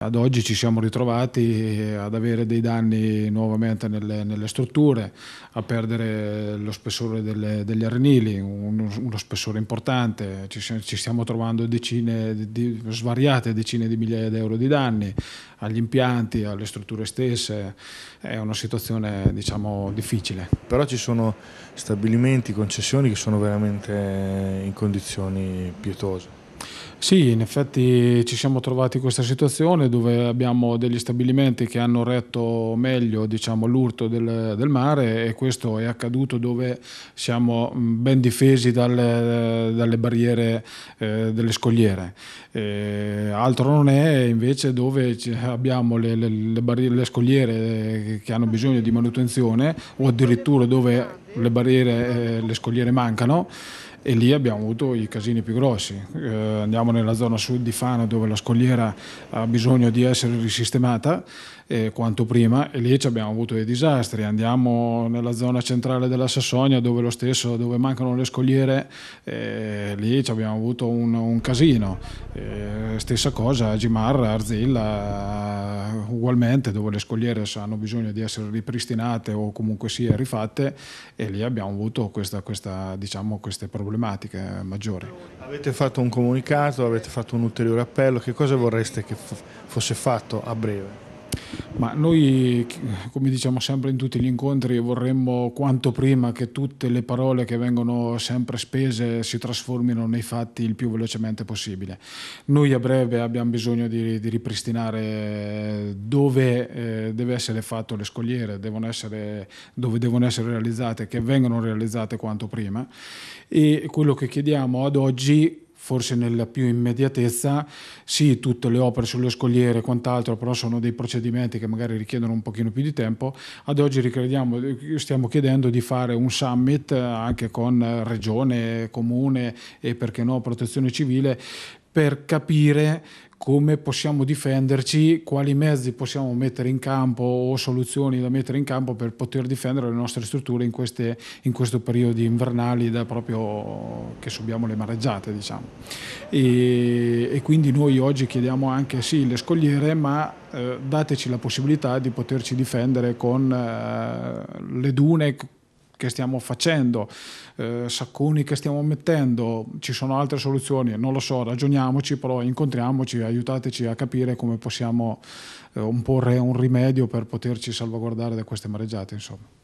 Ad oggi ci siamo ritrovati ad avere dei danni nuovamente nelle, nelle strutture, a perdere lo spessore delle, degli arenili, uno, uno, spessore importante, ci, ci stiamo trovando decine di, svariate decine di migliaia di euro di danni agli impianti, alle strutture stesse, è una situazione diciamo difficile. Però ci sono stabilimenti, concessioni che sono veramente in condizioni pietose. Sì, in effetti ci siamo trovati in questa situazione dove abbiamo degli stabilimenti che hanno retto meglio diciamo, l'urto del, del, mare e questo è accaduto dove siamo ben difesi dalle, dalle barriere eh, delle scogliere. Eh, altro non è invece dove abbiamo le, le, le, barriere, le scogliere che hanno bisogno di manutenzione o addirittura dove le barriere, eh, le scogliere mancano e lì abbiamo avuto i casini più grossi. Eh, andiamo nella zona sud di Fano dove la scogliera ha bisogno di essere risistemata eh, quanto prima e lì abbiamo avuto dei disastri. Andiamo nella zona centrale della Sassonia dove lo stesso, dove mancano le scogliere, eh, lì abbiamo avuto un, un casino. Eh, stessa cosa a Gimar, Arzilla, ugualmente dove le scogliere hanno bisogno di essere ripristinate o comunque sia rifatte e lì abbiamo avuto questa, questa, diciamo, queste problematiche maggiori. Avete fatto un comunicato, avete fatto un ulteriore appello, che cosa vorreste che fosse fatto a breve? Ma noi, come diciamo sempre in tutti gli incontri, vorremmo quanto prima che tutte le parole che vengono sempre spese si trasformino nei fatti il più velocemente possibile. Noi a breve abbiamo bisogno di, di ripristinare dove eh, deve essere fatto le scogliere, devono essere, dove devono essere realizzate, che vengano realizzate quanto prima e quello che chiediamo ad oggi forse nella più immediatezza, sì, tutte le opere sulle scogliere e quant'altro, però sono dei procedimenti che magari richiedono un pochino più di tempo. Ad oggi stiamo chiedendo di fare un summit anche con regione, comune e perché no protezione civile per capire come possiamo difenderci, quali mezzi possiamo mettere in campo o soluzioni da mettere in campo per poter difendere le nostre strutture in, queste, in questo periodo invernali da proprio che subiamo le mareggiate. Diciamo. E, e, quindi noi oggi chiediamo anche sì le scogliere ma eh, dateci la possibilità di poterci difendere con eh, le dune che stiamo facendo, eh, sacconi che stiamo mettendo, ci sono altre soluzioni, non lo so, ragioniamoci, però incontriamoci, aiutateci a capire come possiamo eh, imporre un rimedio per poterci salvaguardare da queste mareggiate. Insomma.